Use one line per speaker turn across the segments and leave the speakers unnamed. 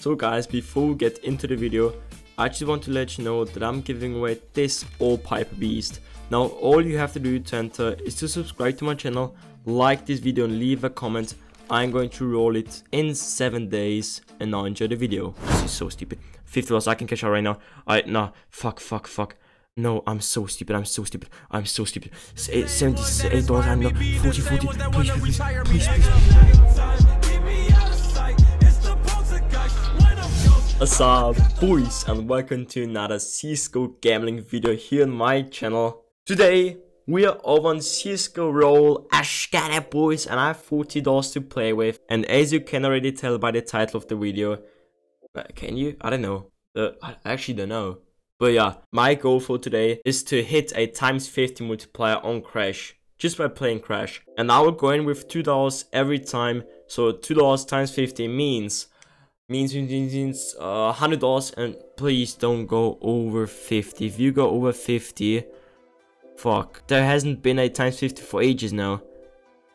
So guys, before we get into the video, I just want to let you know that I'm giving away this AWP Hyper Beast. Now all you have to do to enter is to subscribe to my channel, like this video and leave a comment. I'm going to roll it in 7 days and now enjoy the video. This is so stupid. 50 loss, I can catch out right now. I, nah, fuck, fuck, fuck. No, I'm so stupid. I'm so stupid. I'm so stupid. Seventy-eight dollars. I'm not 40, 40. Please, please, please, please, please. What's boys, and welcome to another CSGO gambling video here on my channel. Today, we are over on CSGO roll Ashkata boys, and I have 40 dollars to play with. And as you can already tell by the title of the video, uh, can you? I don't know. Uh, I actually don't know. But yeah, my goal for today is to hit a times 50 multiplier on Crash, just by playing Crash. And I will go in with $2 every time, so $2 times 50 means, means, means, uh, $100 and please don't go over 50. If you go over 50, fuck, there hasn't been a times 50 for ages now.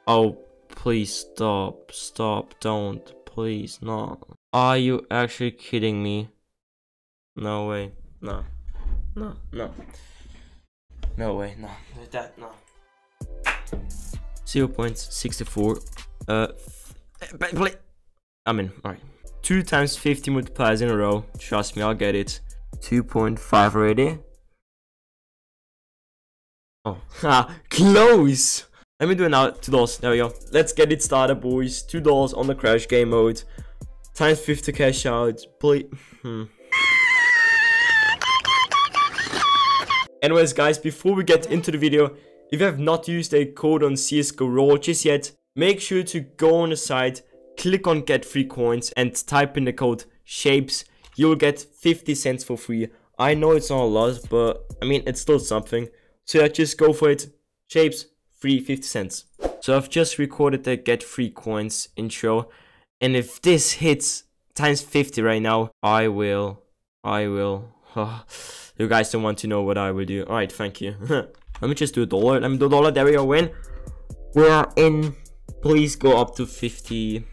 Oh, please stop, stop, don't, please, no. Are you actually kidding me? No way, no. No, no. No way, no. That, no. 0 0.64. Uh, I mean, alright. 2 times 50 multipliers in a row. Trust me, I'll get it. 2.5 already. Oh, ha, close! Let me do it now. $2. There we go. Let's get it started, boys. $2 on the crash game mode. Times 50 cash out. Please. Hmm. Anyways guys, before we get into the video, if you have not used a code on CSGO Roll just yet, make sure to go on the site, click on get free coins and type in the code SHAPES. You'll get 50 cents for free. I know it's not a lot, but I mean, it's still something. So yeah, just go for it. Shapes, free 50 cents. So I've just recorded the get free coins intro. And if this hits times 50 right now, I will, I will, you guys don't want to know what I will do. Alright, thank you. Let me just do a dollar. Let me do a dollar. There we go. Win. We are in. Please go up to 50.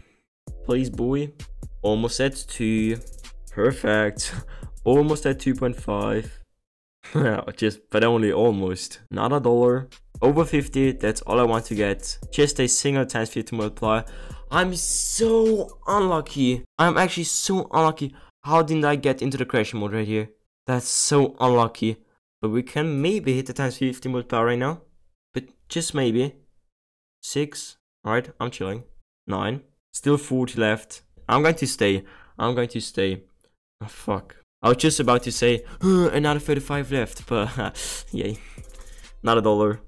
Please, boy. Almost at 2. Perfect. almost at 2.5. just, but only almost. Not a dollar. Over 50. That's all I want to get. Just a single times 50 multiplier. I'm so unlucky. I'm actually so unlucky. How didn't I get into the crash mode right here? That's so unlucky. But we can maybe hit the times 50 multiplier right now. But just maybe. 6. Alright, I'm chilling. 9. Still 40 left. I'm going to stay. I'm going to stay. Oh, fuck. I was just about to say, another 35 left. But, yay. Not a dollar.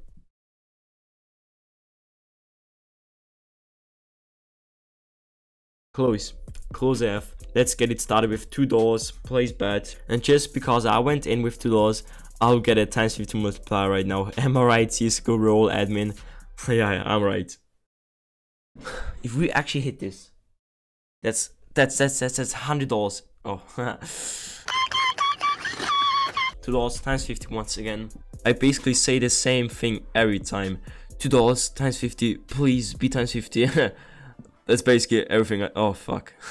Close. Close F. Let's get it started with $2. Place bet. And just because I went in with $2, I'll get a times 50 multiplier right now. Am I right, CSGO roll admin? yeah, I'm right. If we actually hit this, that's that's that's that's, that's hundred dollars. Oh, two dollars times fifty once again. I basically say the same thing every time. Two dollars times fifty. Please be times fifty. That's basically everything. I, oh fuck.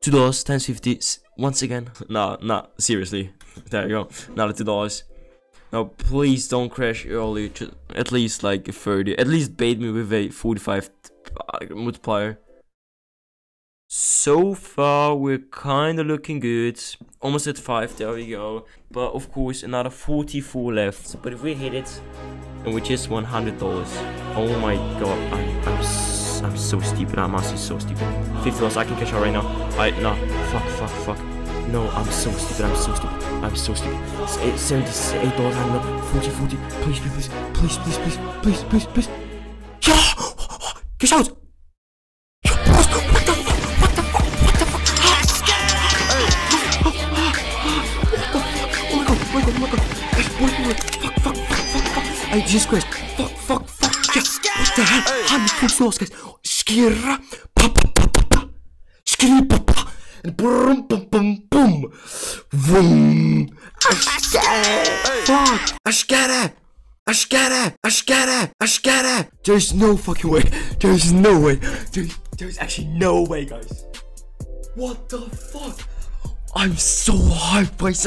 two dollars times fifty. Once again. Nah, nah. Seriously. There you go. Now two dollars. Now please don't crash early. Just at least like 30. At least bait me with a 45 uh, Uh, multiplier. So far, we're kind of looking good. Almost at 5, there we go. But of course, another 44 left. But if we hit it, and we just $100. Oh my god, I, I'm so I'm so stupid. I'm so stupid. 50 loss. I can catch her right now. I no. Fuck. Fuck. Fuck. No. I'm so stupid. I'm so stupid. I'm so stupid. It's eh, 78 dollars. I'm not 40. 40. Please. Please. Please. Please. Please. Please. Please. Please. Please. Yeah. Get out. What the? What the fuck? What the fuck? Oh! Oh! Oh my god! Fuck! Fuck! Fuck! Fuck! Fuck! I Jesus Christ! Fuck! Fuck! Fuck! What the hell? Han får loss guys! Skirra! Pa pa pa pa pa! Skirra pa pa! Brum bum bum bum! Vroom! Fuck! Ashkara! Ashkara! Ashkara! Ashkara! There's no fucking way! There's no way! There's, actually no way, guys! What the fuck? I'm so hyped, boys.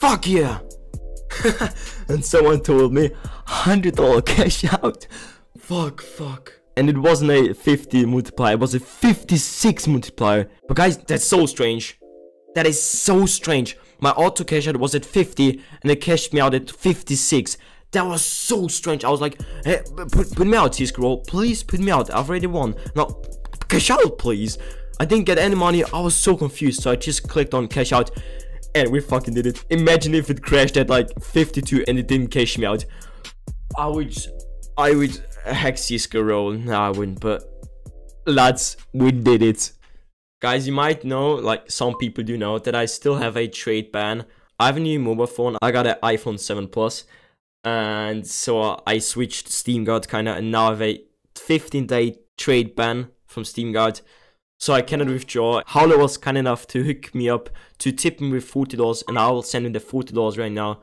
Fuck yeah! and someone told me $100 cash out. Fuck, fuck. And it wasn't a 50 multiplier, it was a 56 multiplier. But guys, that's so strange. That is so strange. My auto cash out was at 50 and it cashed me out at 56. That was so strange. I was like, hey, put, put me out, T-Scroll. Please put me out. I've already won. Now, cash out, please. I didn't get any money. I was so confused. So I just clicked on cash out and we fucking did it. Imagine if it crashed at like 52 and it didn't cash me out. I would, I would hack CSGO Roll. No, I wouldn't, but lads, we did it. Guys, you might know, like some people do know, that I still have a trade ban. I have a new mobile phone. I got an iPhone 7 Plus, and so I switched Steam Guard kinda, and now I have a 15 day trade ban from Steam Guard so I cannot withdraw. Howler was kind enough to hook me up to tip me with $40 and I'll send him the $40 right now.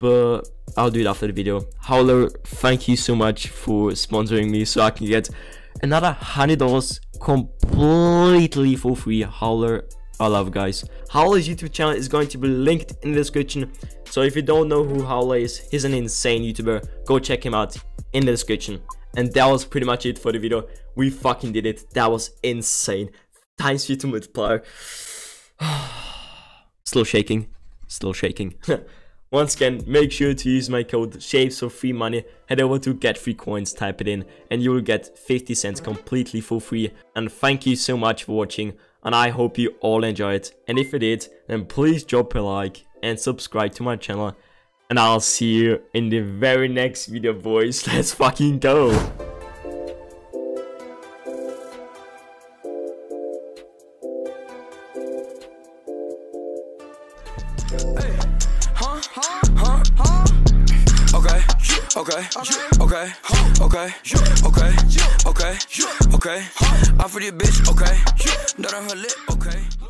But I'll do it after the video. Howler, thank you so much for sponsoring me so I can get another $100 completely for free. Howler, I love guys. Howler's YouTube channel is going to be linked in the description. So if you don't know who Howler is, he's an insane YouTuber. Go check him out in the description. And that was pretty much it for the video. We fucking did it. That was insane. Times 50 multiplier. Still shaking. Still shaking. Once again, make sure to use my code SHAPES for free money. Head over to get free coins, type it in, and you will get 50 cents completely for free. And thank you so much for watching, and I hope you all enjoyed. And if you did, then please drop a like and subscribe to my channel and I'll see you in the very next video, boys. Let's fucking go.
Okay, okay, okay, okay, okay, okay, okay. I for this bitch, okay. That on her lip, okay.